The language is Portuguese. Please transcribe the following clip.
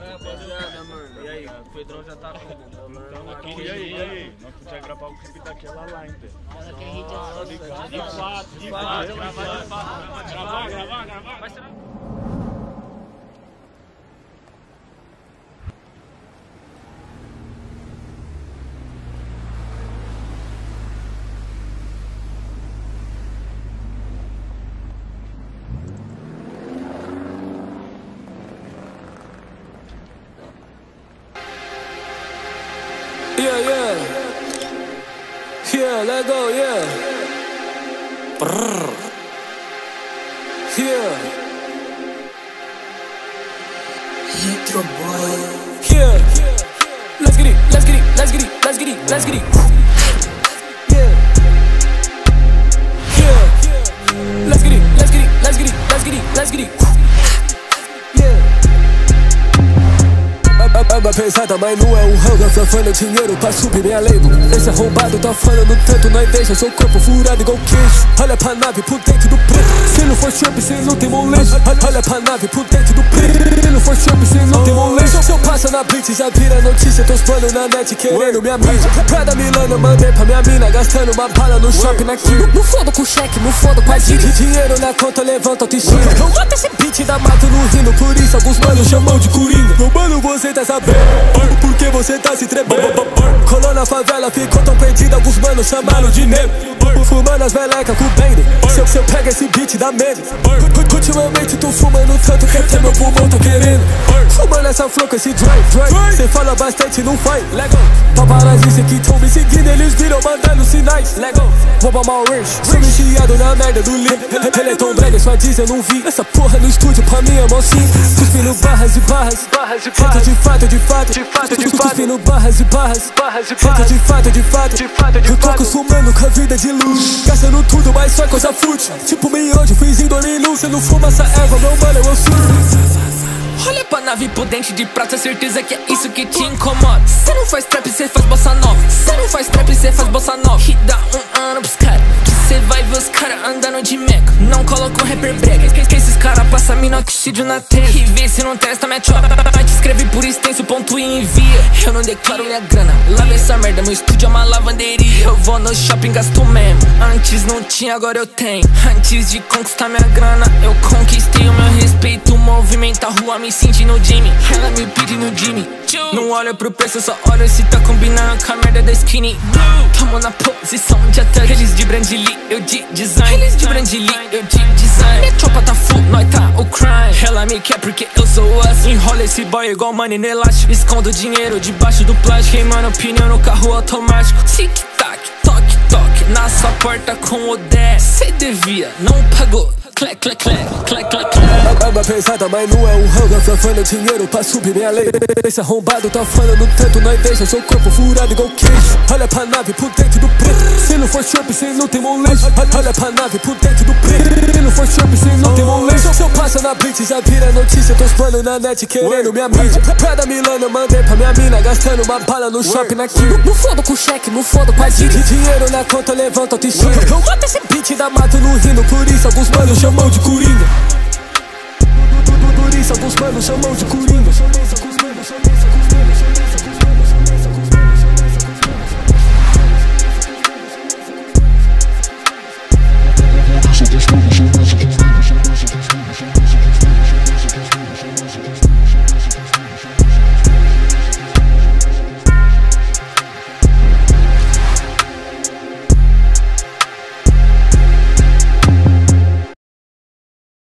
Rapaziada, mano, e aí? O Pedrão já tá como? Então aqui, e aí, e aí? Nós conseguimos gravar o clipe daquela lá. Ela quer rir de Nossa, de fato, de fato, gravar, gravar, gravar, gravar. Yeah, yeah. Yeah, let go, yeah. Brrr. Yeah. Retro Boy. Yeah. Let's get it, let's get it, let's get it, let's get it, let's get it. Yeah. Yeah. Let's get it, let's get it, let's get it, let's get it, let's get it. Pesada, mas não é um rango Aflafando dinheiro pra subir minha label Esse arrombado tá falando tanto, nós deixa seu corpo furado igual queijo Olha pra nave por dentro do preto Se não for Trump, cê não tem molejo Olha pra nave por dentro do preto Se não for Trump, cê não tem molejo Se eu passo na blitz, já vira notícia Teus planos na net querendo minha mídia. Cada Milano eu mandei pra minha mina Gastando uma bala no shopping na Kim Não foda com cheque, não foda com a gíria Dinheiro na conta, levanta autoestima. Eu mato esse beat da mato no rindo Por isso alguns manos chamam de coringa. Meu mano, você tá sabendo Porque você tá se tremendo Colou na favela, ficou tão perdido Alguns manos chamaram de nego Fumando as velecas com o Bender se eu, pego esse beat dá medo. Ultimamente tô fumando tanto que até meu pulmão tá querendo. Fumando essa flor com esse dry Cê fala bastante, não faz. Paparazzi que tão me seguindo Eles viram mandando sinais. Vou pra mal range Sou viciado na merda do livro Ele é tão brega, só diz eu não vi. Essa porra no estúdio pra mim é mó sim Barras e barras Barras de Feito de fato, de fato De fato, de fato. Cuspindo barras e barras Barras de Feito fato. de fato, de fato De fato, de Eu tô fato. acostumando com a vida de luz Gastando tudo, mas só coisa fútil Tipo miojo, fiz Dorilu Cê não fuma essa erva, meu mano, eu surdo Olha pra nave por dente de prata, certeza que é isso que te incomoda. Cê não faz trap, cê faz bossa nova. Cê não faz trap, cê faz bossa nova. E dá andando de meca. Não coloca um rapper brega. Que, esses caras passam minoxídio na testa. E vê se não testa, mete ó. Te escreve por extenso, ponto e envia. Eu não declaro minha grana. Lava essa merda, meu estúdio é uma lavanderia. Eu vou no shopping, gasto mesmo. Antes não tinha, agora eu tenho. Antes de conquistar minha grana, eu conquistei o meu respeito. Movimenta a rua, me sentindo Jimmy. Ela me pede no Jimmy. Não olha pro preço, só olha se tá combinando com a merda da skinny. Tamo na posição de ataque. Eles de Brandly, eu de design. Eles de Brandly, eu de design. Minha tropa tá full, nós tá o crime. Ela me quer porque eu sou assim. Enrola esse boy igual money no elástico. Escondo dinheiro debaixo do plástico. Queimando pneu no carro automático. Tic-tac, toque, toque. Na sua porta com o 10. Cê devia, não pagou. Clec, clec, clec, clec, clec, clec. É uma pesada, mas não é um rango Aflafando dinheiro pra subir minha lei. Esse arrombado tá falando tanto Nós deixa seu corpo furado igual queijo. Olha pra nave por dentro do preto. Se não for Trump, cê não tem molejo Olha pra nave por dentro do preto. Se não for Trump, cê não tem molejo Se eu passo na blitz, já vira notícia. Teus planos na net querendo minha mídia. Cada Milano eu mandei pra minha mina Gastando uma bala no shopping na Kim Não foda com cheque, não foda com a Dinheiro na conta, levanta autoestima. Eu mato esse beat da mato no rindo Por isso alguns manos chamam de coringa. Por isso alguns manos chamam de coringa